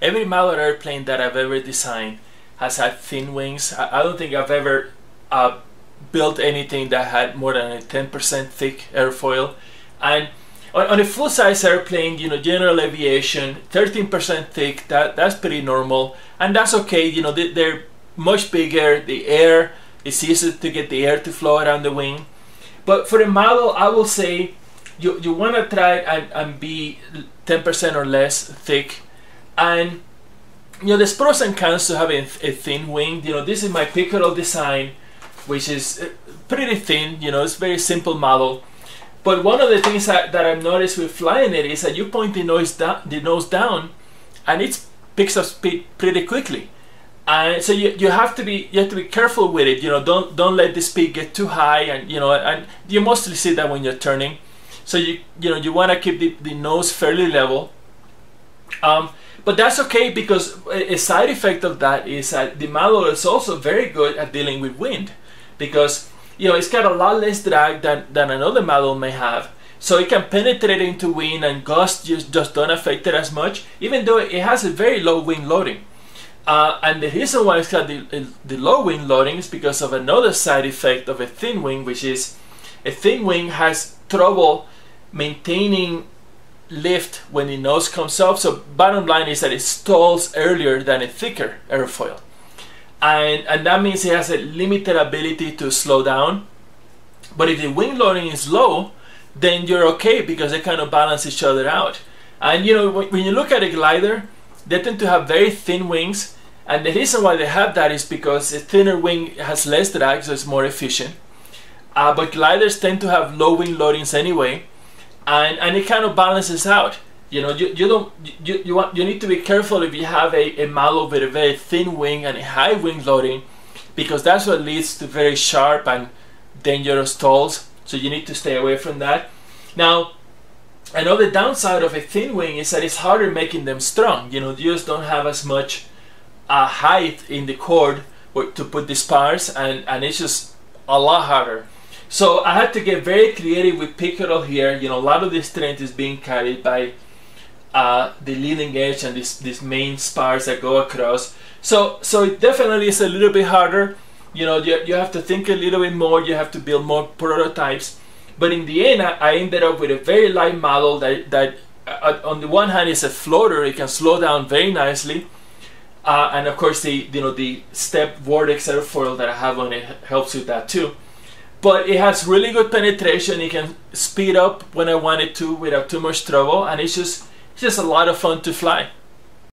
every model airplane that I've ever designed has had thin wings. I, don't think I've ever uh, built anything that had more than a 10% thick airfoil. And on, on a full-size airplane, you know, general aviation, 13% thick, that, that's pretty normal. And that's okay, you know, they, they're much bigger, the air, it's easier to get the air to flow around the wing. But for a model, I will say you, you want to try and, and be 10% or less thick. And, you know, there's pros and cons to having a thin wing. You know, this is my Picorel design, which is uh, pretty thin, you know, it's very simple model. But one of the things that, that I've noticed with flying it is that you point the nose down, the nose down and it picks up speed pretty quickly. And so you, you have to be you have to be careful with it. You know, don't don't let the speed get too high, and you know, and you mostly see that when you're turning. So you you know you want to keep the, the nose fairly level. Um, but that's okay because a side effect of that is that the Mallard is also very good at dealing with wind because you know it's got a lot less drag than, than another Mallard may have. So it can penetrate into wind and gusts just, just don't affect it as much, even though it has a very low wing loading. Uh, and the reason why it's got the, the low wing loading is because of another side effect of a thin wing, which is a thin wing has trouble maintaining lift when the nose comes up. So bottom line is that it stalls earlier than a thicker airfoil. And, and that means it has a limited ability to slow down. But if the wing loading is low, then you're okay because they kind of balance each other out. And you know, when, when you look at a glider, they tend to have very thin wings and the reason why they have that is because a thinner wing has less drag, so it's more efficient. Uh, but gliders tend to have low wing loadings anyway, and, and it kind of balances out. You know, you, you don't you, you want you need to be careful if you have a, a model with a very thin wing and a high wing loading, because that's what leads to very sharp and dangerous stalls. So you need to stay away from that. Now, another downside of a thin wing is that it's harder making them strong. You know, you just don't have as much a height in the chord to put the spars and, and it's just a lot harder. So I had to get very creative with Picorel here. You know, a lot of this strength is being carried by uh, the leading edge and this, these main spars that go across. So, so it definitely is a little bit harder. You know, you, you have to think a little bit more. You have to build more prototypes. But in the end, I, I ended up with a very light model that, that uh, on the one hand is a floater. It can slow down very nicely uh, and of course the you know the step vortex airfoil that I have on it helps with that too. But it has really good penetration. It can speed up when I want it to without too much trouble, and it's just it's just a lot of fun to fly.